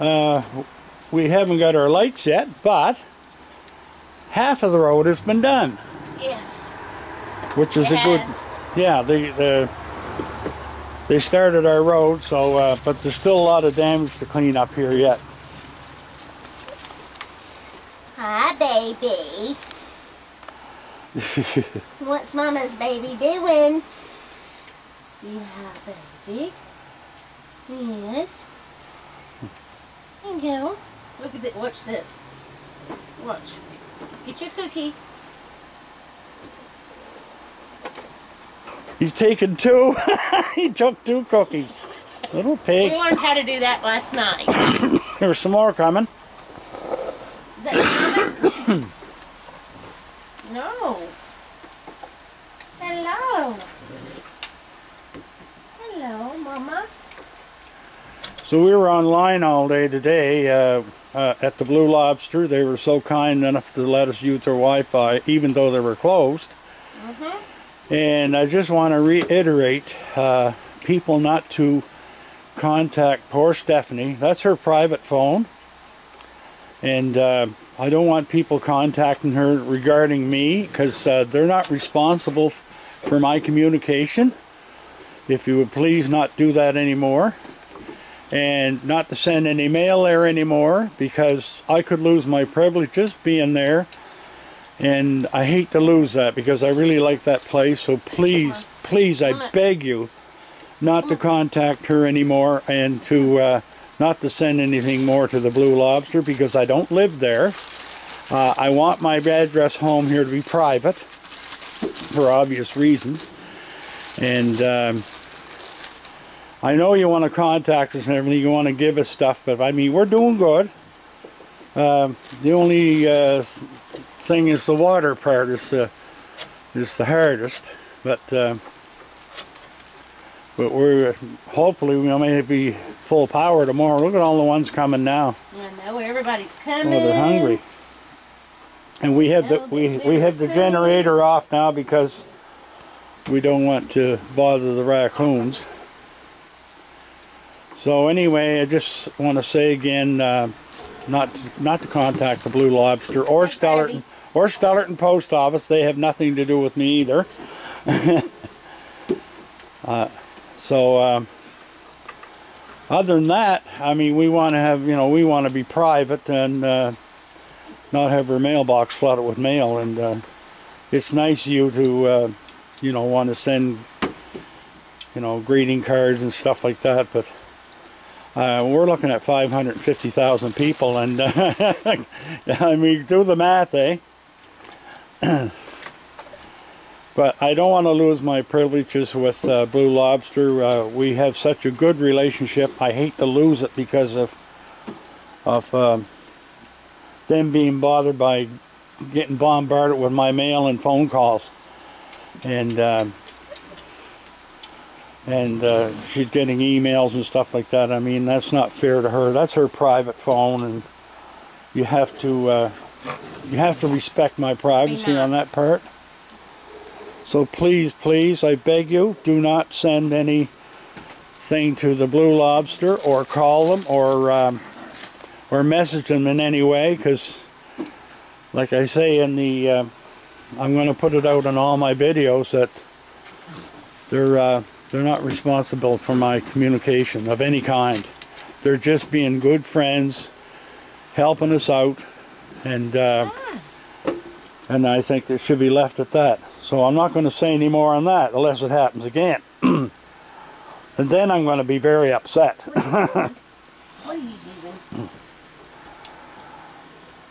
Uh, we haven't got our lights yet, but half of the road has been done, Yes. which is It a good. has. Yeah, the the they started our road, so uh, but there's still a lot of damage to clean up here yet. Hi, baby. What's Mama's baby doing? Yeah, baby. Yes. There you go. Look at it. Watch this. Watch. Get your cookie. He's taken two. he took two cookies. Little pig. We learned how to do that last night. There's some more coming. Is that coming? no. Hello. Hello, Mama. So we were online all day today uh, uh, at the Blue Lobster. They were so kind enough to let us use their Wi-Fi, even though they were closed. Mm-hmm. And I just want to reiterate, uh, people not to contact poor Stephanie. That's her private phone. And uh, I don't want people contacting her regarding me because uh, they're not responsible for my communication. If you would please not do that anymore. And not to send any mail there anymore because I could lose my privileges being there and I hate to lose that because I really like that place. So please, please, I beg you, not to contact her anymore and to uh, not to send anything more to the Blue Lobster because I don't live there. Uh, I want my address home here to be private for obvious reasons, and. Um, I know you want to contact us and everything, you want to give us stuff, but I mean, we're doing good. Um, the only uh, thing is the water part is the is the hardest, but uh, but we're hopefully we may be full power tomorrow. Look at all the ones coming now. I know everybody's coming. Oh, they're hungry. And we have the we we have the generator off now because we don't want to bother the raccoons. So anyway, I just want to say again, uh, not not to contact the Blue Lobster or Stellarton or Stellarton Post Office. They have nothing to do with me either. uh, so um, other than that, I mean, we want to have you know we want to be private and uh, not have our mailbox flooded with mail. And uh, it's nice of you to uh, you know want to send you know greeting cards and stuff like that, but. Uh, we're looking at 550,000 people, and uh, I mean, do the math, eh? but I don't want to lose my privileges with uh, Blue Lobster. Uh, we have such a good relationship. I hate to lose it because of of um, them being bothered by getting bombarded with my mail and phone calls, and. And uh, she's getting emails and stuff like that. I mean, that's not fair to her. That's her private phone, and you have to uh, you have to respect my privacy on that part. So please, please, I beg you, do not send anything to the Blue Lobster or call them or um, or message them in any way, because, like I say in the, uh, I'm going to put it out in all my videos that they're uh, they're not responsible for my communication of any kind. They're just being good friends, helping us out, and uh, and I think it should be left at that. So I'm not going to say any more on that unless it happens again. and then I'm going to be very upset. What are you doing?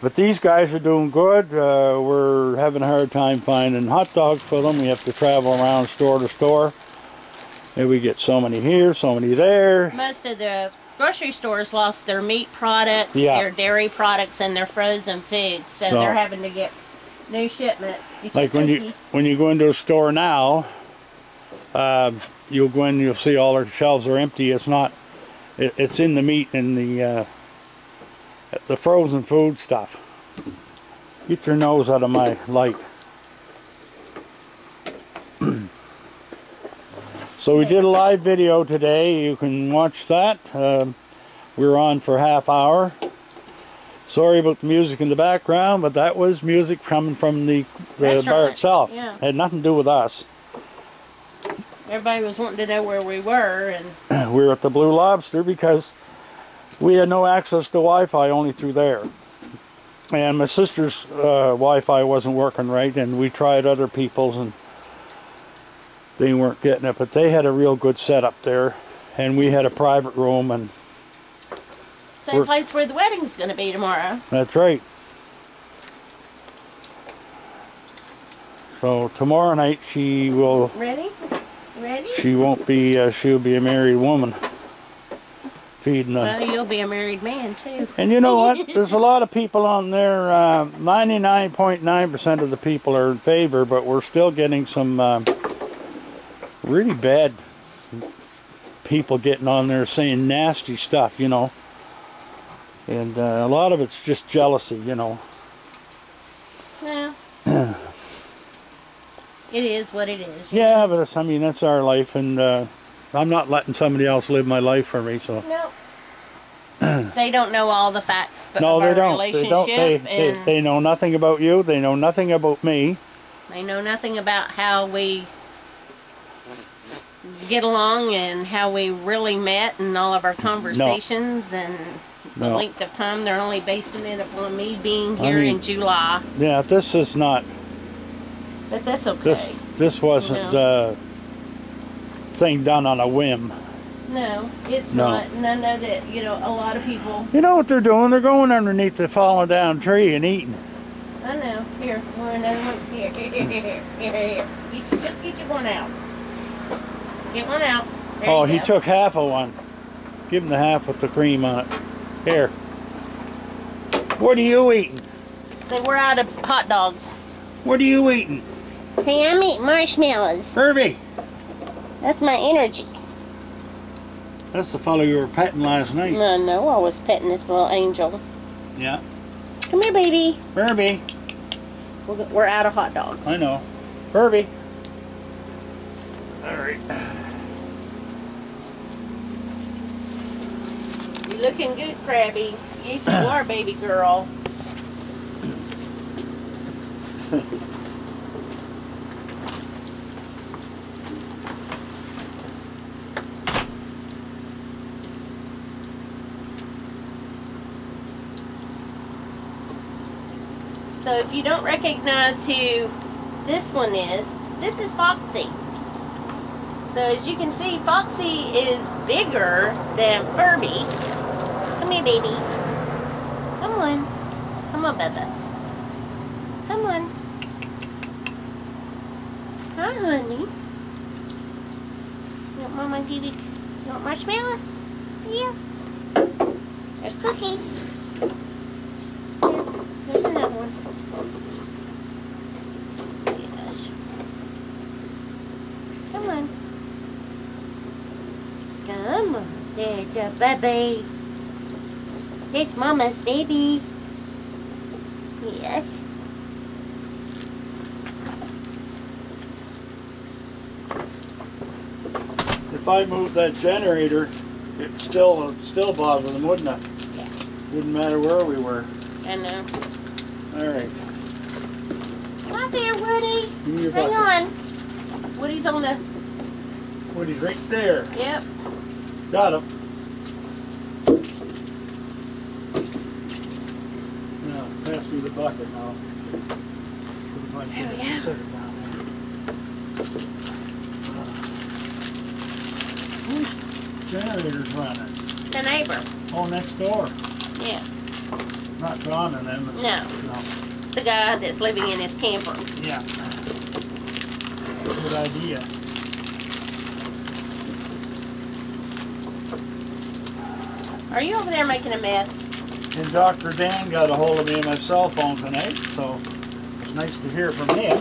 But these guys are doing good. Uh, we're having a hard time finding hot dogs for them. We have to travel around store to store. And we get so many here, so many there. Most of the grocery stores lost their meat products, Yeah. their dairy products, and their frozen foods, so So- they're having to get new shipments. Like when you when you go into a store now, um, you'll go in, and you'll see all their shelves are empty. It's not. It, it's in the meat and the uh, the frozen food stuff. Get your nose out of my light. So we did a live video today. You can watch that. Um, we were on for a half hour. Sorry about the music in the background, but that was music coming from the, the bar itself. yeah. Had nothing to do with us. Everybody was wanting to know where we were, and we were at the Blue Lobster because we had no access to Wi-Fi only through there. And my sister's uh, Wi-Fi wasn't working right, and we tried other people's, and they weren't getting it. But they had a real good setup there, and we had a private room, and same place where the wedding's going to be tomorrow. that's right. So tomorrow night she will. Ready? Ready? She won't be. Uh, she'll be a married woman. Feeding the. Well, you'll be a married man too. And you know what? There's a lot of people on there. uh, 99.9% of the people are in favor, but we're still getting some um really bad people getting on there saying nasty stuff, you know. And uh, a lot of it's just jealousy, you know. Well, it is what it is. Yeah, but it's, I mean, that's our life, and uh, I'm not letting somebody else live my life for me, so. No. they don't know all the facts but No, they our don't. relationship, They don't. They, they, they know nothing about you. They know nothing about me. they know nothing about how we get along and how we really met and all of our conversations and the length of time. They're only basing it upon me being I here mean- in July, Yeah, this is not. but that's This okay. this wasn't uh, thing done on a whim. No, it's No. not. And I know that you know a lot of people. You know what they're doing? They're going underneath the fallen down tree and eating. I know. Here, one another one. Here, here, here, here, here, here, here. Get you, just get your one out. Get one out. There oh, he took half of one. Give him the half with the cream on it. Here. What are you eating? So we're out of hot dogs. What are you eating? Hey, I'm eating marshmallows. Herbie. That's my energy. That's the fellow you were petting last night. No, no, I was petting this little angel. Yeah. Come here, baby. Herbie. We're, we're out of hot dogs. I know. Herbie. All right. Looking good, Krabby. Yes, you are, baby girl. So if you don't recognize who this one is, this is Foxy. So as you can see, Foxy is bigger than Furby. Come here, baby. Come on. Come on, Bubba. Come on. Hi, honey. You want Mama give you, want marshmallow? Yeah. There's Cookie. Here, there's another one. Yes. Come on. Come on. Baby. It's Mama's baby. Yes. If I moved that generator, it still it'd still bother them, wouldn't it? Yeah. Wouldn't matter where we were. I know. All right. Hi there, Woody. Give me your Hang bucket. on. Woody's on the. Woody's right there. Yep. Got him. Now, pass me the bucket now. There we go. Set down there. Uh, Whose generator's running? The neighbor. Oh, next door. Yeah. Not John and them. No. No. It's the guy that's living in his camper. Yeah. Good idea. Are you over there making a mess? And Dr. Dan got a hold of me on my cell phone tonight, so it's nice to hear from him.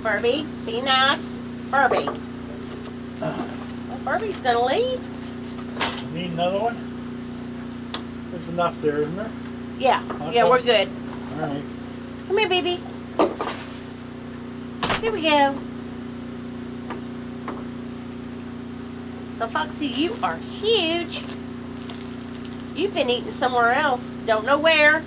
Furby, be nice. Furby. Well, Furby's gonna leave. Need another one? There's enough there, isn't there? Yeah. Yeah, we're good. All right. Come here, baby. Here we go. So Foxy, you are huge. You've been eating somewhere else. Don't know where.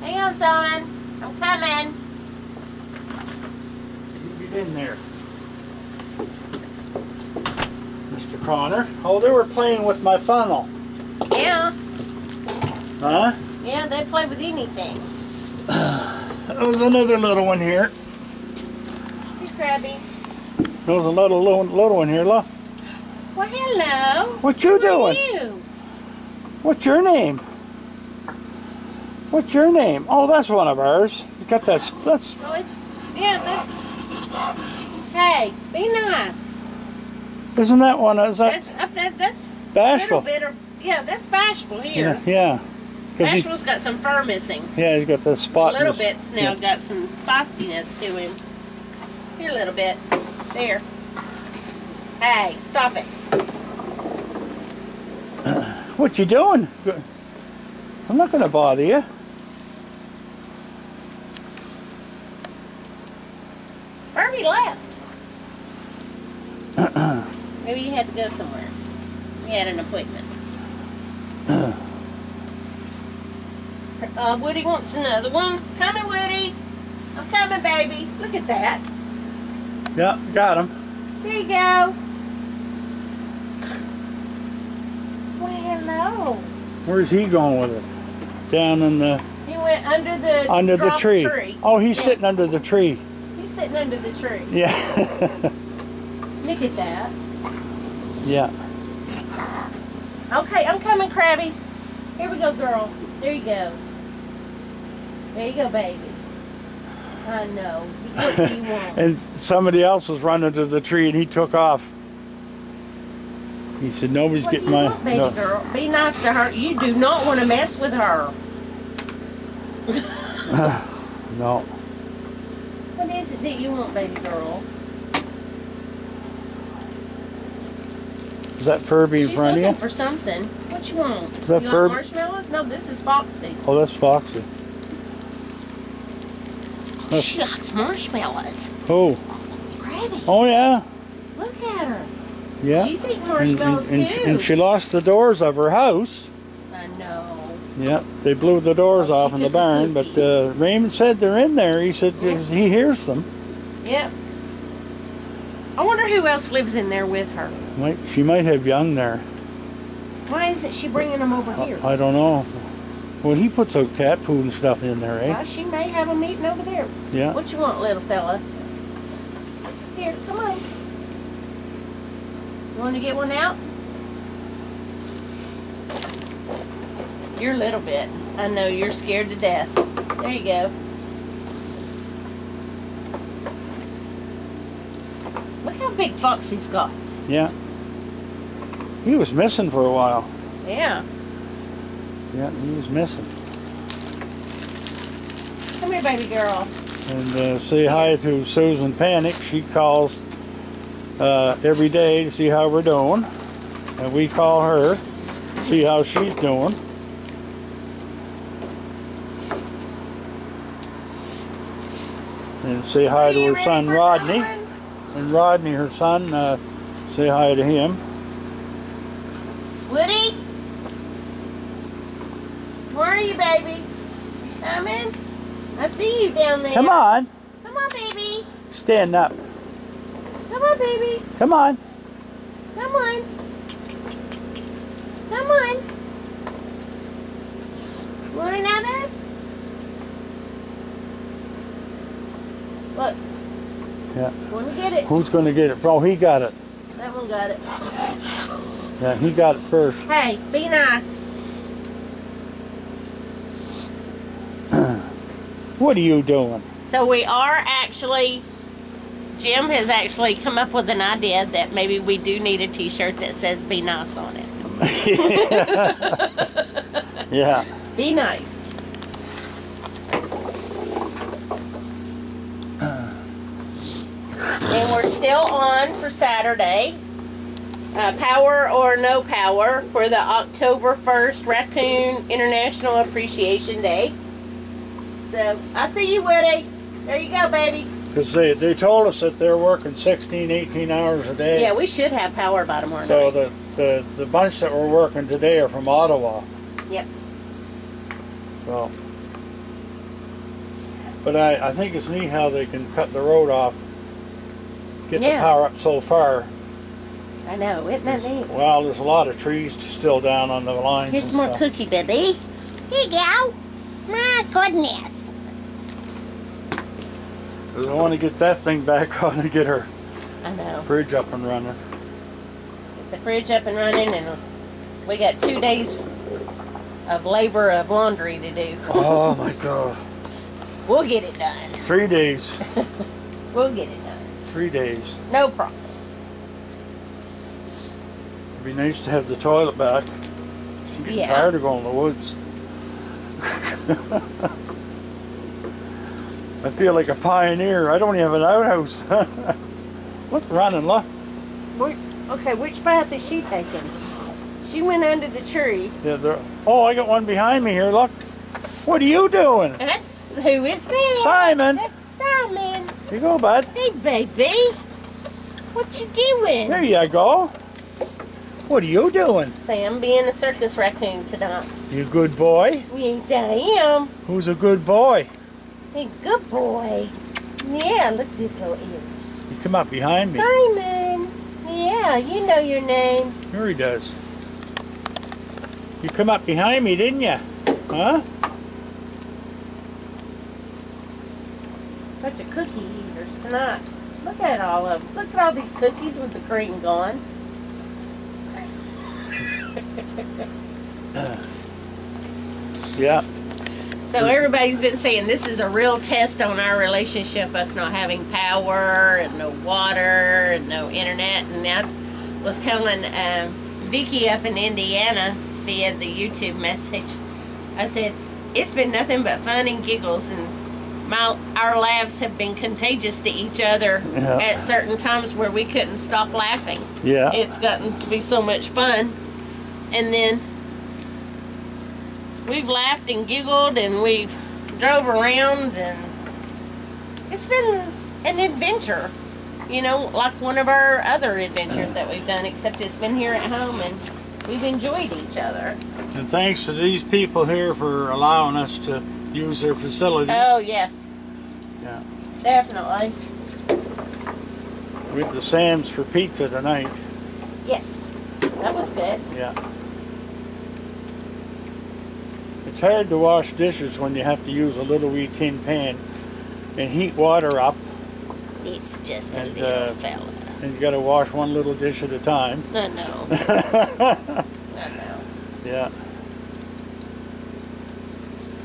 Hang on, Solomon. I'm coming. You Get in there. Mr. Connor. Oh, they were playing with my funnel. Yeah. Huh? Yeah, they play with anything. There's another little one here. Hey, Krabby. There's another little, little, little one here. Look. Well, hello. What you doing? you? What's your name? What's your name? Oh, that's one of ours. You got that. That's Oh, it's yeah. That's. Hey, be nice. isn't that one? Is that That's uh, that, that's a little bashful? bit of yeah. That's bashful here. Yeah, yeah. 'Cause he, got some fur missing. yeah, he's got the spot. in little bit's now yeah. got some feistiness to him. Here, a little bit. There. Hey, stop it. What you doing? I'm not going to bother you. Barbie left. Maybe you had to go somewhere. You had an appointment. uh, Woody wants another one. Coming, Woody. I'm coming, baby. Look at that. Yep, got him. There you go. Well, hello. Where's he going with it? Down in the He went under the under the drop tree. Oh, he's Yeah. sitting under the tree. He's sitting under the tree. Yeah. Look at that. yeah. Okay, I'm coming, Krabby. Here we go, girl. There you go. There you go, baby. I know. What do you want? and somebody else was running to the tree and he took off. He said, "Nobody's what getting you my." want, baby no." girl? Be nice to her. You do not want to mess with her. no. What is it that you want, baby girl? Is that Furby in She's front of looking for something. What you want? Is that you Ferb- like marshmallows? No, this is Foxy. Oh, that's Foxy. She likes marshmallows. Oh. Krabby, Oh yeah. look at her. Yeah. She's eating And, marshmallows and, and, too. and she lost the doors of her house. I know. Yeah, they blew the doors Oh, off in the barn, but uh, Raymond said they're in there. He said Yeah. he hears them. Yep. I wonder who else lives in there with her. Might she might have young there. Why isn't she bringing them over here? I don't know. Well, he puts out cat poo and stuff in there, eh? Well, she may have them eating over there. Yeah. What you want, little fella? Here, come on. You want to get one out? You're a little bit. I know you're scared to death. There you go. Look how big Foxy's got. Yeah. He was missing for a while. Yeah. Yeah, he was missing. Come here, baby girl. And uh, say hi to Susan Panic. She calls uh, every day to see how we're doing, and we call her, see how she's doing. And say hi to her son Rodney. And Rodney, her son, uh, say hi to him. Woody? Where are you, baby? Coming? I see you down there. Come on, Come on, baby. stand up. Come on, baby. Come on. Come on. Come on. Want another? Look. Yeah. Want to get it? Who's going to get it? Oh, he got it. That one got it. Yeah, he got it first. Hey, be nice. What are you doing? So we are actually, Jim has actually come up with an idea that maybe we do need a t-shirt that says be nice on it. Yeah. Be nice. and we're still on for Saturday. uh, power or no power for the October 1st Raccoon International Appreciation Day. So I see you, Woody. There you go, baby. Because they, they told us that they're working 16, 18 hours a day. Yeah, we should have power by tomorrow So night. the, the, the bunch that we're working today are from Ottawa. Yep. So. But I, I think it's neat how they can cut the road off, get the power up so far. I know, isn't that neat? Well, there's a lot of trees still down on the lines. Here's more stuff. cookie, baby. Here you go. My goodness. 'Cause I want to get that thing back on and get her I know. fridge up and running. Get the fridge up and running, and we got two days of labor of laundry to do. Oh my God. We'll get it done. Three days. We'll get it done. Three days. No problem. It'd be nice to have the toilet back. I'm getting Yeah. tired of going in the woods. I feel like a pioneer. I don't even have an outhouse. Look, running, look. Okay, which path is she taking? She went under the tree. Yeah, there. Oh, I got one behind me here. Look. What are you doing? That's who is that? Simon. That's Simon. Here you go, bud. Hey, baby. What you doing? There you go. What are you doing? Say, I'm being a circus raccoon tonight. You good boy? Yes, I am. Who's a good boy? Hey, good boy. Yeah, look at these little ears. You come up behind me. Simon. Yeah, you know your name. Here he does. You come up behind me, didn't you? Huh? Bunch of cookie eaters tonight. Look at all of them. Look at all these cookies with the cream gone. Yeah. So everybody's been saying this is a real test on our relationship, us not having power and no water and no internet. And I was telling um, Vicky up in Indiana via the YouTube message, I said, it's been nothing but fun and giggles and my, our laughs have been contagious to each other Yeah. at certain times where we couldn't stop laughing. Yeah. It's gotten to be so much fun. And then we've laughed and giggled and we've drove around and it's been an adventure. You know, like one of our other adventures that we've done, except it's been here at home and we've enjoyed each other. And thanks to these people here for allowing us to use their facilities. Oh, yes, Yeah. definitely. Had the Sam's for pizza tonight. Yes, that was good. Yeah. It's hard to wash dishes when you have to use a little wee tin pan and heat water up It's just a And, little uh, fella. and you gotta wash one little dish at a time. I know. I know. yeah.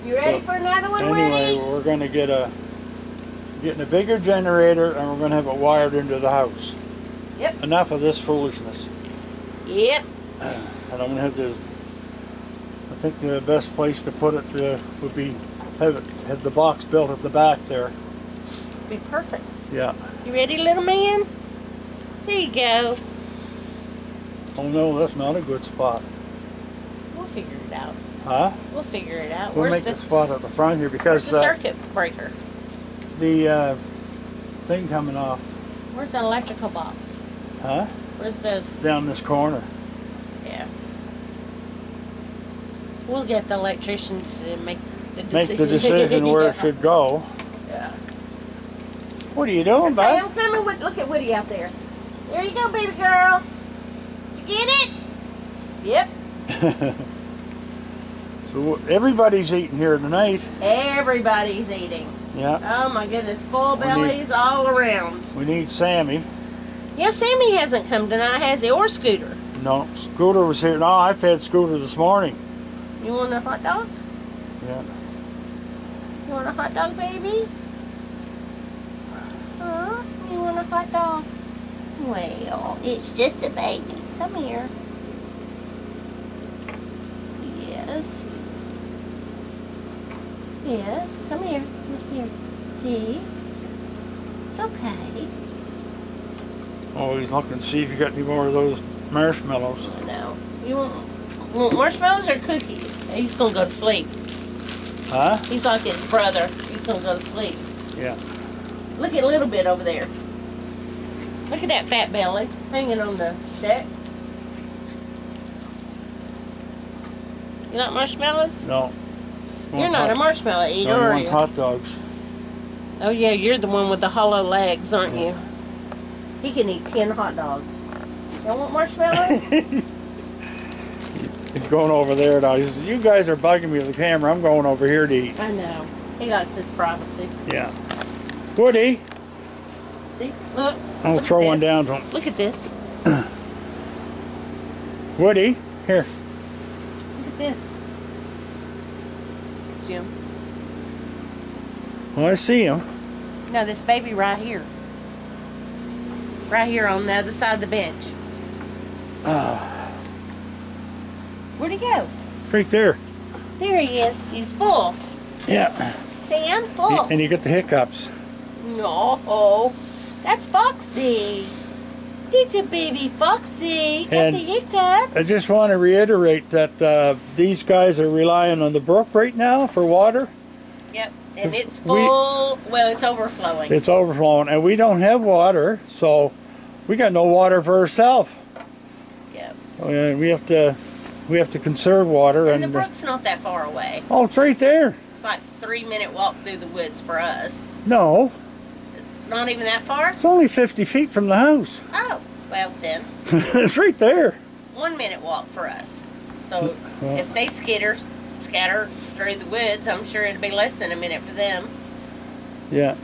You ready So, for another one, Anyway, Woody? we're gonna get a getting a bigger generator and we're gonna have it wired into the house. Yep. Enough of this foolishness. Yep. And I'm gonna have to. I think the best place to put it uh, would be have it have the box built at the back there. Be perfect. Yeah. You ready, little man? There you go. Oh no, that's not a good spot. We'll figure it out. Huh? We'll figure it out. We'll where's make the, the spot at the front here because the uh, circuit breaker? the uh, thing coming off. Where's the electrical box? Huh? Where's this? Down this corner. Yeah. We'll get the electrician to make the Make decision. the decision where it should go. Yeah. What are you doing, bud? I'm coming with. Look at Woody out there. There you go, baby girl. Did you get it? Yep. so everybody's eating here tonight. Everybody's eating. Yeah. Oh my goodness, full We need- bellies all around. We need Sammy. Yeah, Sammy hasn't come tonight, has he? Or Scooter. No, Scooter was here. No, I fed Scooter this morning. You want a hot dog? Yeah. You want a hot dog, baby? Huh? You want a hot dog? Well, it's just a baby. Come here. Yes. Yes, come here. Come here. See? It's okay. Oh, he's looking to see if you got any more of those marshmallows. No. You want, want marshmallows or cookies? He's gonna go to sleep. Huh? He's like his brother. He's gonna go to sleep. Yeah. Look at a little bit over there. Look at that fat belly hanging on the deck. You like marshmallows? No. You're not a marshmallow eater, no, are wants you? hot dogs. Oh yeah, you're the one with the hollow legs, aren't you? He can eat ten hot dogs. Y'all want marshmallows? He's going over there now. He says, You guys are bugging me with the camera. I'm going over here to eat. I know. He likes his privacy. Yeah. Woody, See? Look. I'll Look throw one down to him. Look at this. Woody, here. Look at this. Jim. Well, I see him. No, this baby right here. Right here on the other side of the bench. Ah. Where'd he go? Right there. There he is. He's full. Yeah. See, I'm full. And you get the hiccups. No, that's Foxy. It's a baby Foxy. Got And the hiccups. I just want to reiterate that uh, these guys are relying on the brook right now for water. Yep, and it's We- full. well, it's overflowing. It's overflowing, and we don't have water, so we got no water for ourselves. yep. Uh, we have to, we have to conserve water. And And, the uh, brook's not that far away. oh, it's right there. It's like three minute walk through the woods for us. No, Not even that far. it's only 50 feet from the house. Oh, well then, it's right there. one minute walk for us. So Well- if they skitter, scatter through the woods, I'm sure it'd be less than a minute for them. Yeah.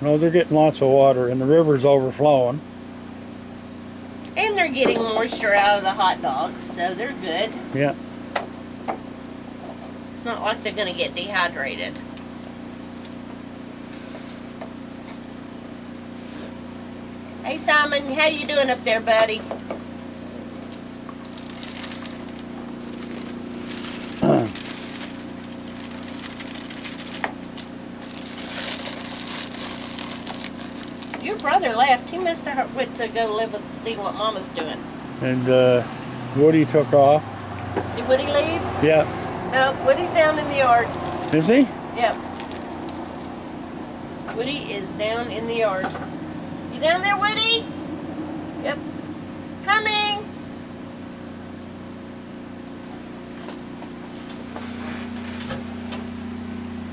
No, they're getting lots of water, and the river's overflowing. And they're getting moisture out of the hot dogs, so they're good. Yeah. It's not like they're gonna get dehydrated. Hey Simon, how you doing up there, buddy? Your brother left. He must have went to go live with, see what Mama's doing. And uh, Woody took off. Did Woody leave? Yeah. No, Woody's down in the yard. Is he? Yep. Woody is down in the yard. You down there, Woody? Yep. Coming.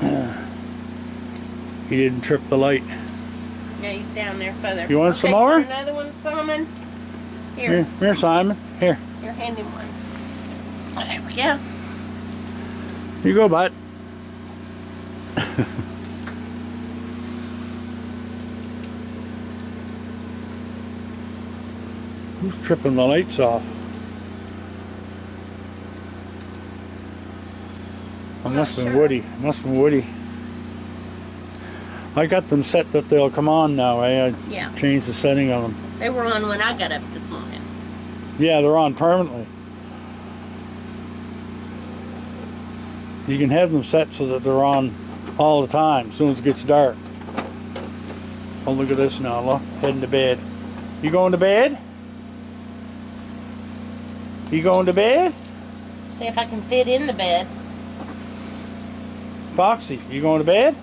He didn't trip the light. Down there further. You want some more? Another one, Simon. Here, Here, here, Simon. Here. you're handing one. Oh, there we go. You go, bud. Who's tripping the lights off? I'm must have been sure. Woody. Must have been Woody. I got them set that they'll come on now. eh? I Yeah, changed the setting on them. they were on when I got up this morning. Yeah, they're on permanently. You can have them set so that they're on all the time as soon as it gets dark. Oh, look at this now. Look, heading to bed. You going to bed? You going to bed? See if I can fit in the bed. Foxy, you going to bed?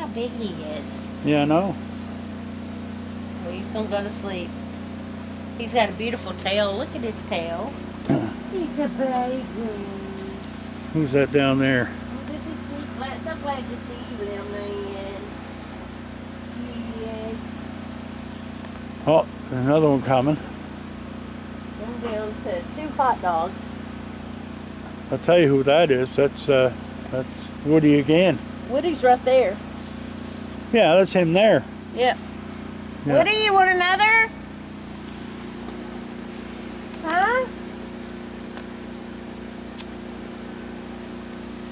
How big he is. Yeah, I know. Well, he's gonna go to sleep. He's got a beautiful tail. Look at his tail. He's a baby. Who's that down there? Good to see. Glad, so glad to see you, little man. Oh, another one coming. I'm down to two hot dogs. I'll tell you who that is. That's uh, that's Woody again. Woody's right there. Yeah, that's him there. Yep. Yeah. Woody, you want another? Huh?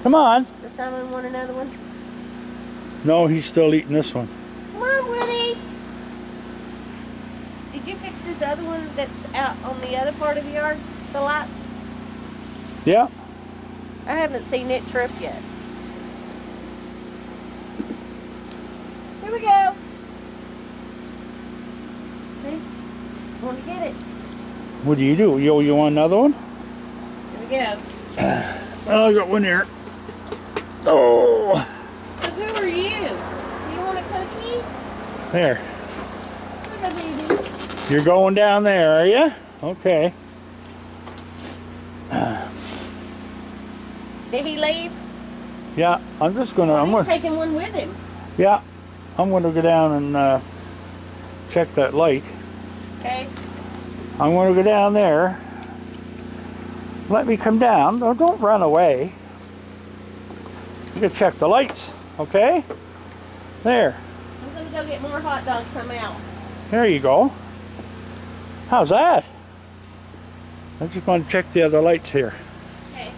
Come on. Does someone want another one? No, he's still eating this one. Come on, Woody. Did you fix this other one that's out on the other part of the yard? The lights? Yeah. I haven't seen it trip yet. Here we go. See? Want to get it? What do you do? Yo, you want another one? Here we go. Oh, I got one here. Oh, So who are you? You want a cookie? there. Baby. You're going down there, are you? Okay. Did he leave? Yeah, I'm just gonna. I'm He's gonna. taking one with him. Yeah, I'm gonna go down and uh, check that light. Okay. I'm gonna go down there. Let me come down. No, don't run away. You can check the lights, okay? There. I'm gonna go get more hot dogs. I'm out. There you go. How's that? I'm just going to check the other lights here. Okay.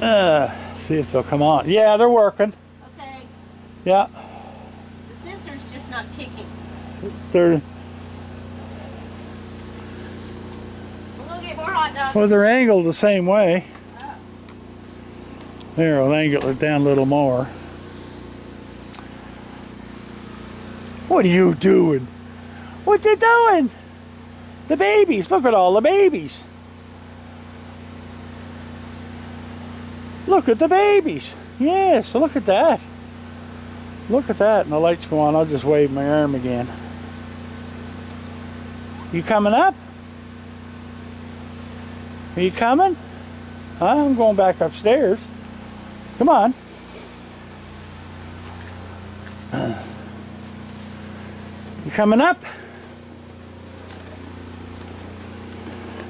Uh, see if they'll come on. Yeah, they're working. Okay. Yeah, The sensor's just not kicking. They're I'm gonna get more hot dogs. well, they're angled the same way. There, I'll angle it down a little more. What are you doing? What you doing? The babies. Look at all the babies. Look at the babies. Yes, look at that. Look at that. And the lights go on. I'll just wave my arm again. You coming up? Are you coming? I'm going back upstairs. Come on. You coming up?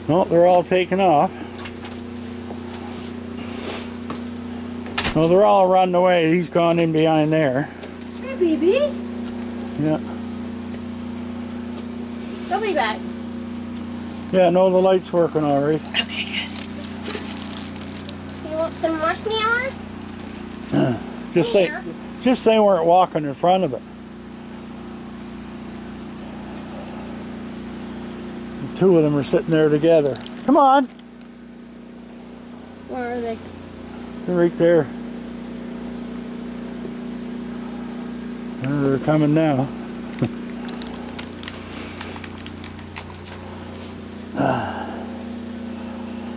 No, they're all taken off. No, they're all running away. He's gone in behind there. Hey, baby. Yeah. Back. Yeah, no, the light's working all right. Okay, good. You want some marshmallows? Just say, just they weren't walking in front of it. The two of them are sitting there together. Come on, Where are they? they're right there. They're coming now.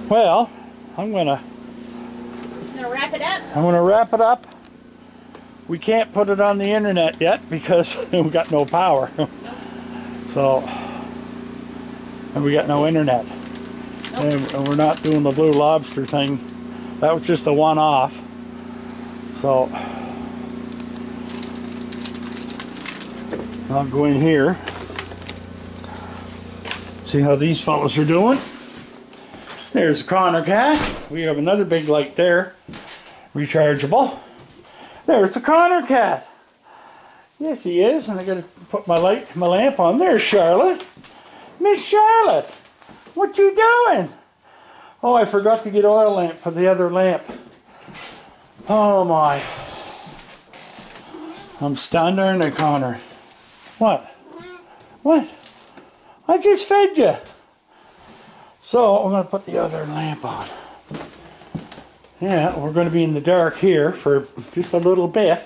Well, I'm gonna Gonna wrap it up? I'm gonna wrap it up. We can't put it on the internet yet because we got no power. so, and we got no internet. And, and we're not doing the blue lobster thing. That was just a one-off. So, I'll go in here. See how these fellows are doing. There's the Connor cat. We have another big light there rechargeable. There's the Connor cat. Yes, he is. And I gotta put my light, my lamp on. There's Charlotte. Miss Charlotte, what you doing? Oh, I forgot to get oil lamp for the other lamp. Oh my. I'm stunned, Connor? What? What? I just fed you. So I'm gonna put the other lamp on. Yeah, we're going to be in the dark here for just a little bit.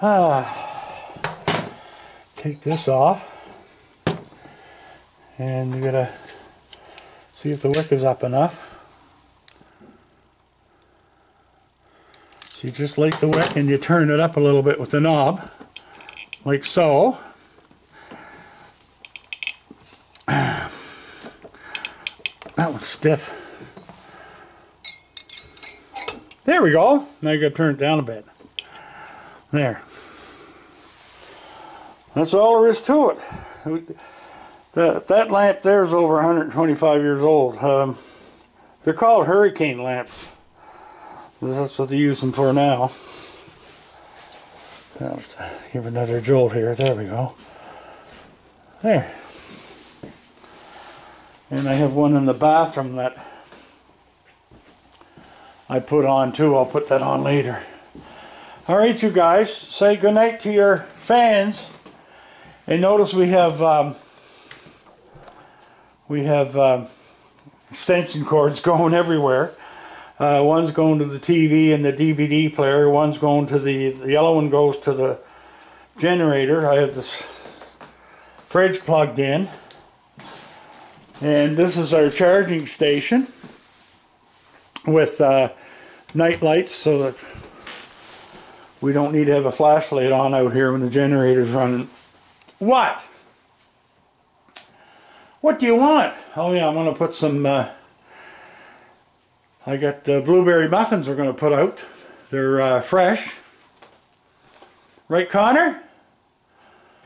Ah, take this off. And you gotta see if the wick is up enough. So you just light the wick and you turn it up a little bit with the knob, like so. One's stiff. There we go. Now you got to turn it down a bit. There. That's all there is to it. That, that lamp there is over 125 years old. Um, they're called hurricane lamps. That's what they use them for now. I'll give another jolt here. There we go. There. And I have one in the bathroom that I put on too. I'll put that on later. All right, you guys, say goodnight to your fans. And notice we have um, we have um, extension cords going everywhere. Uh, one's going to the TV and the DVD player. One's going to the the yellow one goes to the generator. I have this fridge plugged in. And this is our charging station with uh, night lights so that we don't need to have a flashlight on out here when the generator's running. What? What do you want? Oh yeah, I'm going to put some, uh, I got uh, blueberry muffins we're going to put out. They're uh, fresh. Right, Connor?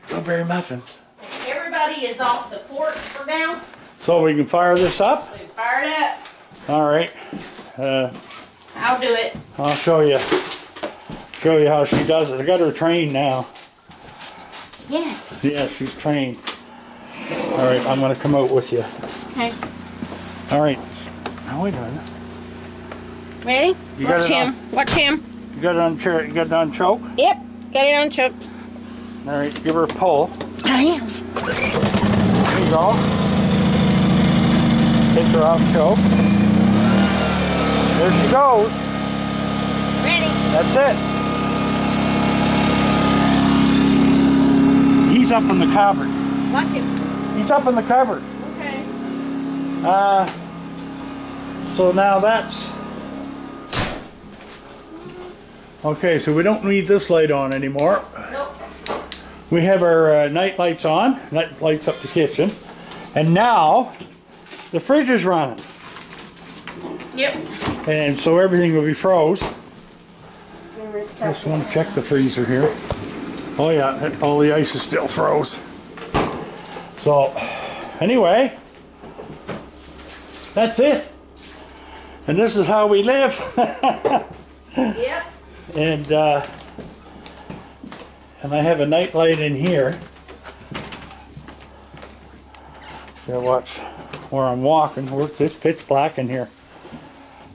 Blueberry muffins. Everybody is off the porch for now. So we can fire this up? We fired up. All right. Uh, I'll do it. I'll show you. Show you how she does it. I got her trained now. Yes. Yeah, she's trained. All right, I'm gonna come out with you. Okay. All right. Now wait a minute. Ready? You Watch it him. Watch him. You got it on chair. You got it on choke. Yep. Got it on choke. All right, give her a pull. I am. There you go. Take her off choke. There she goes. Ready. That's it. He's up in the cupboard. Watch him. He's up in the cupboard. Okay. Uh, so now that's okay. So we don't need this light on anymore. Nope. We have our uh, night lights on. Night lights up the kitchen, and now the fridge is running, Yep. and so everything will be froze. Remember, it's Just want to check the freezer here. Oh yeah, all the ice is still froze. So, anyway, that's it. And this is how we live. Yep. and uh, and I have a night light in here. Yeah, watch where I'm walking. It's pitch black in here.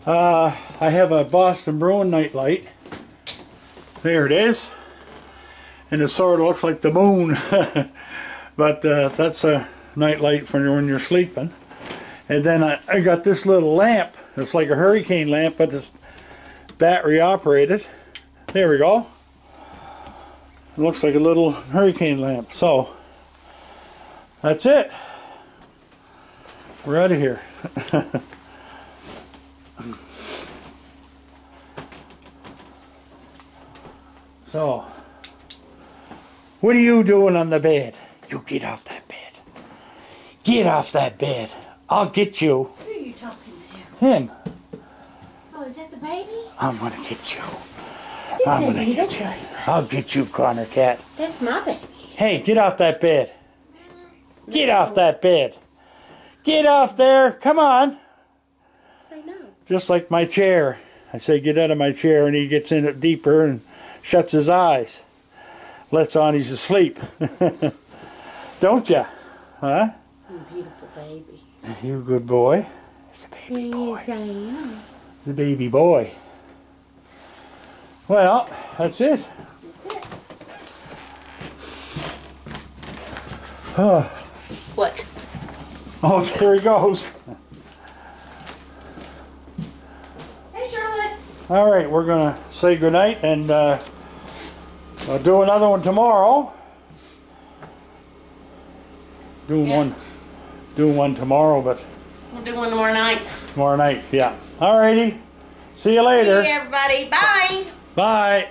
Uh, I have a Boston Bruin night light. There it is. And it sort of looks like the moon. but uh, that's a night light for when you're sleeping. And then I, I got this little lamp. It's like a hurricane lamp, but it's battery operated. There we go. It looks like a little hurricane lamp. So that's it. We're out of here. so, what are you doing on the bed? You get off that bed. Get off that bed. I'll get you. Who are you talking to? Him. Oh, is that the baby? I'm gonna get you. It's I'm gonna little get you. baby. I'll get you, Connor Cat. That's my baby. Hey, get off that bed. Get off that bed. Get off there. Come on. Say no. Just like my chair. I say, get out of my chair, and he gets in it deeper and shuts his eyes. Lets on he's asleep. Don't ya? Huh? You beautiful baby. You good boy. It's a baby boy. Yes, I am. It's a baby boy. Well, that's it. That's it. Oh, What? Oh there he goes. Hey, Charlotte. All right, we're gonna say goodnight and uh, I'll do another one tomorrow. Doing Yeah. one, doing one tomorrow, but We'll do one more night. tomorrow night, yeah. All righty. See you later. See you, everybody. Bye. Bye.